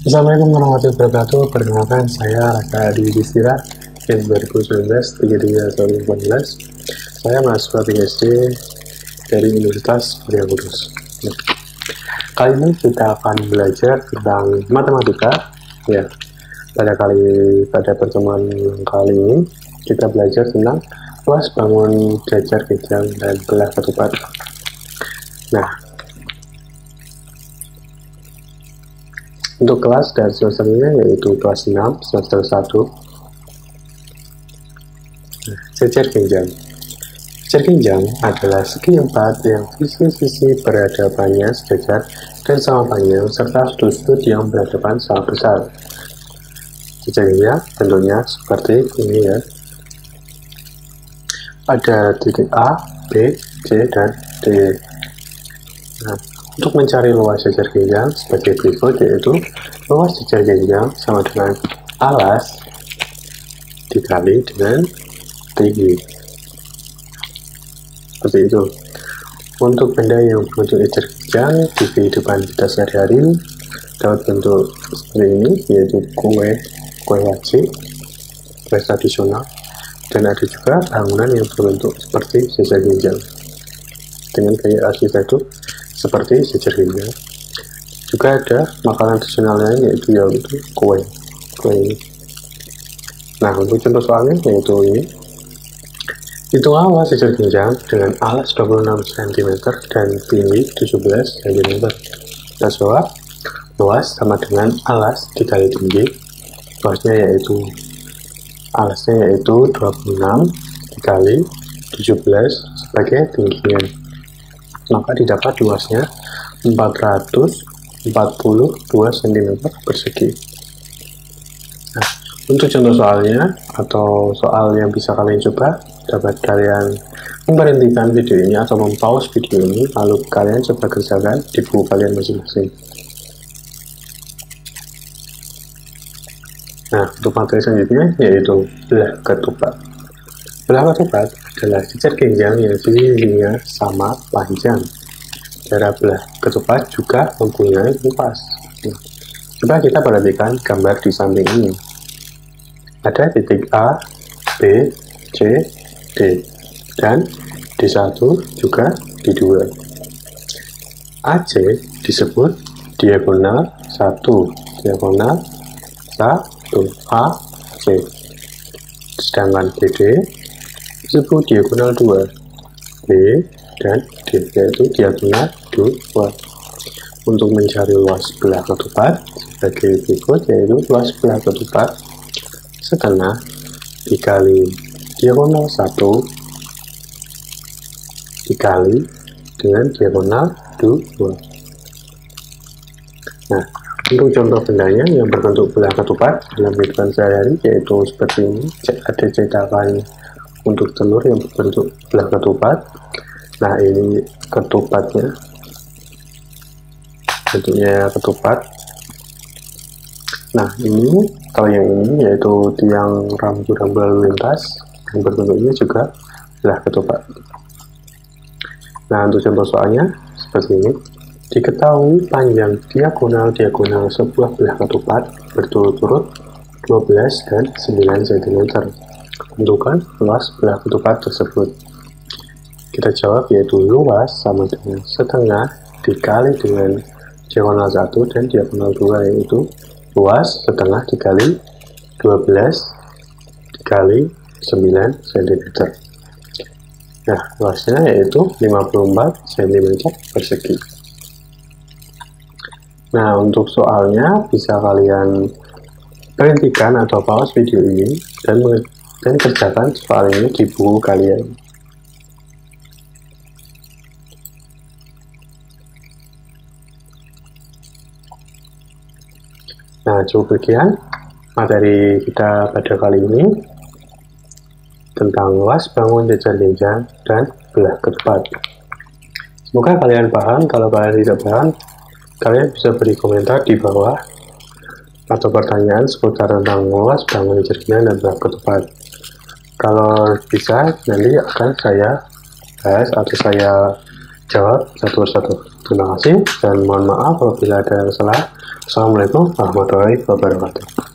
Assalamualaikum warahmatullahi wabarakatuh. Perkenalkan saya Raka Adi Distira, Kes 2019 33 tahun 2018. Saya mahasiswa PhD dari Universitas Muria Kudus. Nah, kali ini kita akan belajar tentang matematika. Ya, pada kali pada pertemuan kali ini kita belajar tentang luas bangun jajar kejang dan belah ketupat. Nah, Untuk kelas dan semesternya yaitu kelas 6 semester 1. Sejar genjang. Sejar genjang adalah segi empat yang sisi-sisi berhadapannya sejajar dan sama panjang serta sudut-sudut yang berhadapan sama besar. Sejar genjang bentuknya seperti ini ya. Ada titik A, B, C, dan D. Nah, untuk mencari luas jajar genjang sebagai berikut yaitu luas jajar genjang sama dengan alas dikali dengan tinggi. Seperti itu. Untuk benda yang berbentuk jajar genjang di kehidupan kita sehari-hari dapat bentuk seperti ini yaitu kue, kue wajib, kue tradisional, dan ada juga bangunan yang berbentuk seperti jajar genjang dengan gaya arsitektur seperti sejernya. Juga ada makanan tradisional lain yaitu yaitu kue. Kue ini. Nah, untuk contoh soalnya yaitu ini. Hitung alas sejar genjang dengan alas 26 cm dan tinggi 17 cm. Nah, soal luas sama dengan alas dikali tinggi. Luasnya yaitu alasnya yaitu 26 dikali 17 sebagai tingginya maka didapat luasnya 442 cm persegi. Nah, untuk contoh soalnya atau soal yang bisa kalian coba, dapat kalian memberhentikan video ini atau mempause video ini, lalu kalian coba kerjakan di buku kalian masing-masing. Nah, materi selanjutnya yaitu belah ketupat. Belah ketupat adalah cecer genjang yang sisinya sama panjang. Cara belah ketupat juga mempunyai kupas. Coba kita perhatikan gambar di samping ini. Ada titik A, B, C, D, dan D1 juga D2. AC disebut diagonal 1, diagonal 1, A, C. Sedangkan BD disebut diagonal 2 B dan D yaitu diagonal 2 untuk mencari luas belah ketupat sebagai berikut yaitu luas belah ketupat setengah dikali diagonal 1 dikali dengan diagonal 2 nah untuk contoh bendanya yang berbentuk belah ketupat dalam kehidupan sehari-hari yaitu seperti ini. Ada cetakan untuk telur yang berbentuk belah ketupat. Nah ini ketupatnya. Bentuknya ketupat. Nah ini kalau yang ini yaitu tiang rambu-rambu lalu lintas yang berbentuknya juga belah ketupat. Nah untuk contoh soalnya seperti ini diketahui panjang diagonal-diagonal sebuah belah ketupat berturut-turut 12 dan 9 cm Tentukan luas belah ketupat tersebut. Kita jawab yaitu luas sama dengan setengah dikali dengan diagonal 1 dan diagonal 2 yaitu luas setengah dikali 12 dikali 9 cm. Nah, luasnya yaitu 54 cm persegi. Nah, untuk soalnya bisa kalian berhentikan atau pause video ini dan dan kerjakan soal ini di buku kalian. Nah, cukup sekian materi kita pada kali ini tentang luas bangun jajar genjang dan belah ketupat. Semoga kalian paham. Kalau kalian tidak paham, kalian bisa beri komentar di bawah atau pertanyaan seputar tentang luas bangun cerminan dan bab ketupat. Kalau bisa, nanti akan saya bahas atau saya jawab satu persatu. Terima kasih dan mohon maaf apabila ada yang salah. Assalamualaikum warahmatullahi wabarakatuh.